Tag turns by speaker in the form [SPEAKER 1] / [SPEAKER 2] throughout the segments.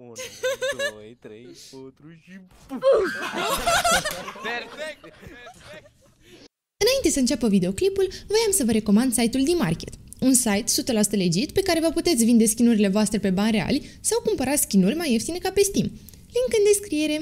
[SPEAKER 1] 1, 2, 3, 4 și...
[SPEAKER 2] Perfect! Perfect!
[SPEAKER 3] Înainte să înceapă videoclipul, voiam să vă recomand site-ul D-Market, un site 100% legit pe care vă puteți vinde skinurile voastre pe bani reali sau cumpăra skinuri mai ieftine ca pe Steam. Link în descriere.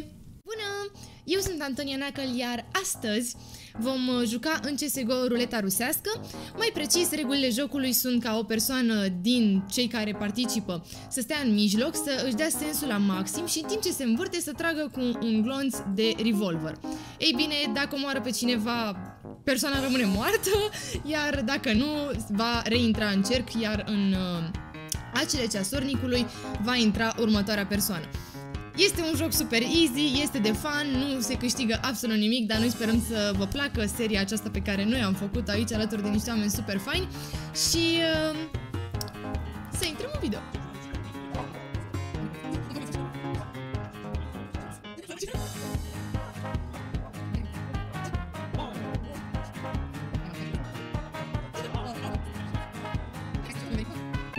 [SPEAKER 3] Bună! Eu sunt Antonia Nacăl, iar astăzi vom uh, juca în CSGO ruleta rusească. Mai precis, regulile jocului sunt ca o persoană din cei care participă să stea în mijloc, să își dea sensul la maxim și în timp ce se învârte să tragă cu un glonț de revolver. Ei bine, dacă omoară pe cineva, persoana rămâne moartă, iar dacă nu, va reintra în cerc, iar în uh, acele ceasornicului va intra următoarea persoană. Este un joc super easy, este de fan, nu se câștigă absolut nimic, dar noi sperăm să vă placă seria aceasta pe care noi am făcut aici alături de niște oameni super faini și uh, să intrăm în video.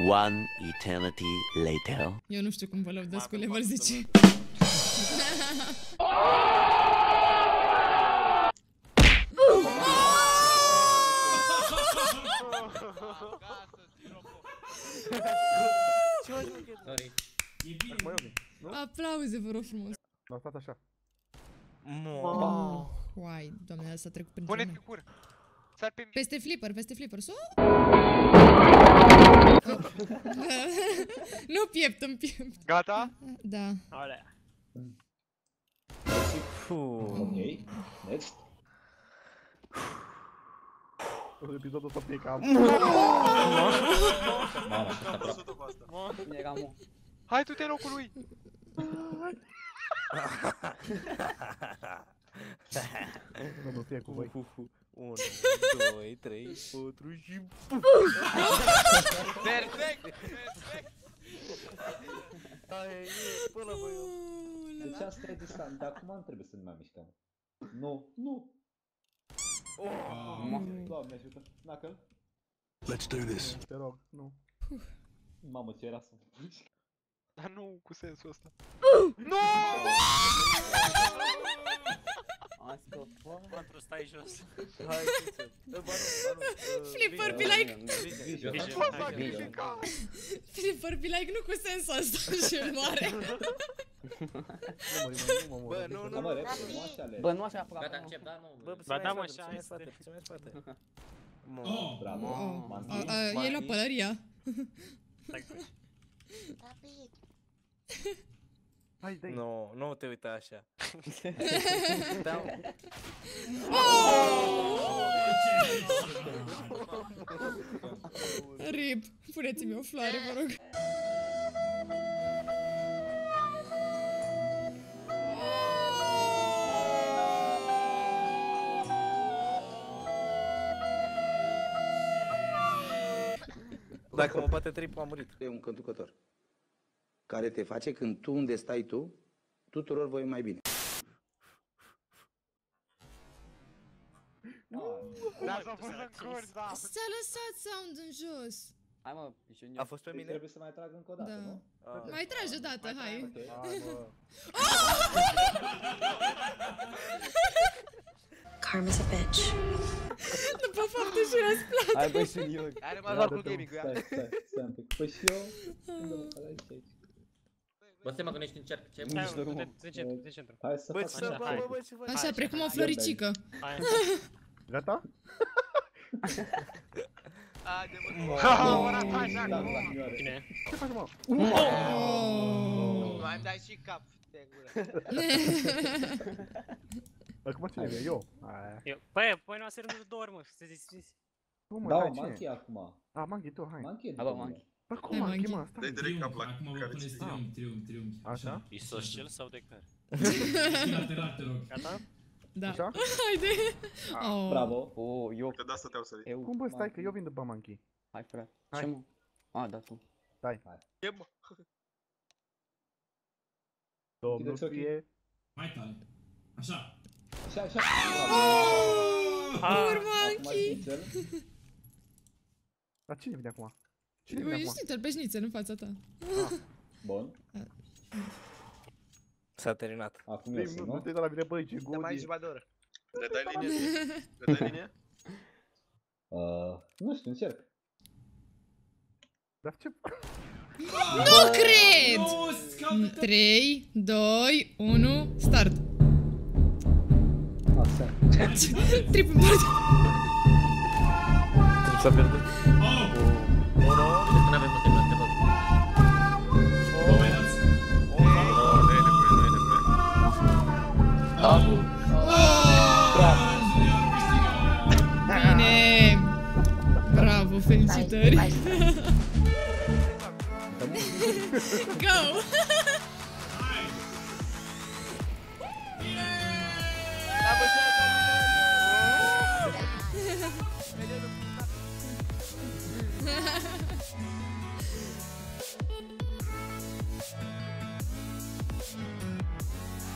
[SPEAKER 4] One eternity later.
[SPEAKER 3] Eu nu știu cum vă lăudesc cu level 10. Aplauze, vă rog frumos.
[SPEAKER 1] L-a stat așa.
[SPEAKER 3] Oh, Uai, doamne, asta a trecut prin
[SPEAKER 2] Pune-te
[SPEAKER 3] mine.
[SPEAKER 2] cur! Sar pe mine!
[SPEAKER 3] Peste flipper, peste flipper. So? nu piept, în piept.
[SPEAKER 2] Gata?
[SPEAKER 3] Da.
[SPEAKER 2] Alea.
[SPEAKER 5] Ok, next.
[SPEAKER 1] În episodul ăsta pe cam.
[SPEAKER 5] Mamă, asta aproape. Cum era, mă?
[SPEAKER 2] Hai tu te în locul lui!
[SPEAKER 1] Nu, nu fie cu voi.
[SPEAKER 6] 1, 2, 3, 4 și...
[SPEAKER 2] Perfect! Perfect!
[SPEAKER 6] Ai, până voi eu.
[SPEAKER 5] Deci asta e distanță, dar acum nu trebuie să ne mai mișcăm. Nu, nu.
[SPEAKER 1] Oh.
[SPEAKER 5] Doamne ajută. Knuckle.
[SPEAKER 1] Te rog, nu.
[SPEAKER 5] Mamă, ce era să
[SPEAKER 2] Dar nu cu sensul ăsta.
[SPEAKER 5] Asta, bă.
[SPEAKER 7] Patru, stai jos.
[SPEAKER 6] Hai, Vincent. Bă, ba nu, ba nu. uh,
[SPEAKER 3] Flipper be
[SPEAKER 6] Vincent.
[SPEAKER 3] like.
[SPEAKER 6] Vincent,
[SPEAKER 5] Vision.
[SPEAKER 6] Vincent.
[SPEAKER 2] Pot
[SPEAKER 6] Hai, Vincent.
[SPEAKER 2] sacrifica!
[SPEAKER 3] Flipper be like, nu cu sensul ăsta și moare.
[SPEAKER 1] Nu mă, nu mă,
[SPEAKER 6] Bă, nu,
[SPEAKER 5] Da,
[SPEAKER 6] nu,
[SPEAKER 5] mă,
[SPEAKER 6] nu.
[SPEAKER 5] repede, nu așa alege.
[SPEAKER 8] Bă, nu așa aproape.
[SPEAKER 7] Gata,
[SPEAKER 8] nu.
[SPEAKER 7] încep, da? Nu.
[SPEAKER 6] Bă,
[SPEAKER 7] Bă,
[SPEAKER 6] să mai
[SPEAKER 7] da, mă,
[SPEAKER 6] spate,
[SPEAKER 7] așa
[SPEAKER 6] să mai
[SPEAKER 7] este.
[SPEAKER 6] spate, să mai spate. Mă.
[SPEAKER 5] Bravo.
[SPEAKER 3] Oh.
[SPEAKER 5] Manti.
[SPEAKER 3] A, a, e la pălăria.
[SPEAKER 1] Hai, dai.
[SPEAKER 6] Nu, nu te uita așa. Da.
[SPEAKER 3] Rip, puneți-mi o floare, vă rog.
[SPEAKER 6] Dacă mă bate trip, am murit.
[SPEAKER 9] e un conducător care te face când tu unde stai tu, tuturor voi mai bine.
[SPEAKER 2] Dar s-a pus în cur, da!
[SPEAKER 3] S-a lăsat sound în jos.
[SPEAKER 8] Hai mă, ești un
[SPEAKER 6] A fost pe
[SPEAKER 5] Deci
[SPEAKER 6] mine?
[SPEAKER 5] trebuie să mai trag încă o dată,
[SPEAKER 3] Da.
[SPEAKER 5] nu?
[SPEAKER 6] Ah.
[SPEAKER 3] Mai tragi odată, hai.
[SPEAKER 5] Ok.
[SPEAKER 1] Hai, mă.
[SPEAKER 10] Karma's a bitch.
[SPEAKER 3] După fapte și.
[SPEAKER 8] Hai eu.
[SPEAKER 2] Are rămas doar cu gaming
[SPEAKER 5] Stai, stai, stai un pic. Păi și eu? Unde mă care aici, aici?
[SPEAKER 7] Bă, stai mă, că nu ești în cerc. Ce
[SPEAKER 8] Nici nu, mă.
[SPEAKER 5] Hai să
[SPEAKER 6] Bă,
[SPEAKER 5] fac
[SPEAKER 6] ce,
[SPEAKER 5] așa.
[SPEAKER 6] faci?
[SPEAKER 3] Așa, precum o floricică.
[SPEAKER 1] Gata?
[SPEAKER 5] Mioare.
[SPEAKER 1] Ce faci, mă?
[SPEAKER 2] Mai îmi dai și cap de gură.
[SPEAKER 1] Acum cine e? Eu? Aia.
[SPEAKER 11] Păi, păi nu a rândul de două ori, mă, să zici.
[SPEAKER 1] Tu, mă,
[SPEAKER 5] Da,
[SPEAKER 1] dai
[SPEAKER 5] mă,
[SPEAKER 1] cine?
[SPEAKER 5] Monkey acum.
[SPEAKER 1] A, Monkey, tu, hai.
[SPEAKER 5] Monkey e
[SPEAKER 8] Hai,
[SPEAKER 5] după
[SPEAKER 8] bă,
[SPEAKER 5] mine.
[SPEAKER 8] Monkey.
[SPEAKER 1] Bă, cum
[SPEAKER 3] Hai,
[SPEAKER 1] Monkey,
[SPEAKER 3] Monkey.
[SPEAKER 1] mă? Stai.
[SPEAKER 12] Dai direct cap la
[SPEAKER 11] Acum vă
[SPEAKER 12] care
[SPEAKER 11] puneți
[SPEAKER 12] ți
[SPEAKER 11] triunghi, triunghi, triunghi.
[SPEAKER 1] Așa?
[SPEAKER 7] Isoscel sau de care?
[SPEAKER 11] Lateral, te rog.
[SPEAKER 7] Gata?
[SPEAKER 3] Da.
[SPEAKER 1] Așa?
[SPEAKER 3] Haide. Oh.
[SPEAKER 5] Bravo.
[SPEAKER 8] Oh, eu.
[SPEAKER 12] Că de asta te-au sărit.
[SPEAKER 8] Eu.
[SPEAKER 1] Cum, bă, stai, că eu vin după Monkey.
[SPEAKER 8] Hai, frate.
[SPEAKER 1] Hai.
[SPEAKER 8] Ce mă? A, da, tu.
[SPEAKER 2] Ce, mă?
[SPEAKER 1] Domnul
[SPEAKER 5] Închideți ochii.
[SPEAKER 1] fie...
[SPEAKER 11] Mai tare. Așa.
[SPEAKER 5] Așa, așa.
[SPEAKER 3] Oh,
[SPEAKER 5] Bravo.
[SPEAKER 3] Poor
[SPEAKER 5] Acum
[SPEAKER 3] monkey.
[SPEAKER 5] șnițel.
[SPEAKER 1] Dar cine vine acum? Cine vine
[SPEAKER 3] Ui,
[SPEAKER 1] acum?
[SPEAKER 3] șnițel pe șnițel în fața ta.
[SPEAKER 5] Bun.
[SPEAKER 13] S-a terminat.
[SPEAKER 5] Acum eu
[SPEAKER 1] Sim,
[SPEAKER 5] sunt,
[SPEAKER 1] nu, nu
[SPEAKER 5] nu?
[SPEAKER 1] te uita la mine, băi, ce
[SPEAKER 14] Dă mai
[SPEAKER 1] godie.
[SPEAKER 14] jumătate de oră.
[SPEAKER 12] Le dai linie? Le dai linie?
[SPEAKER 5] Uh, nu știu, încerc.
[SPEAKER 1] Dar ce...
[SPEAKER 3] Nu cred!
[SPEAKER 6] Nu, scapă
[SPEAKER 3] 3, 2, 1, start.
[SPEAKER 5] Așa.
[SPEAKER 3] Triple board.
[SPEAKER 13] Cum s-a pierdut?
[SPEAKER 6] Oh, Bye. Go!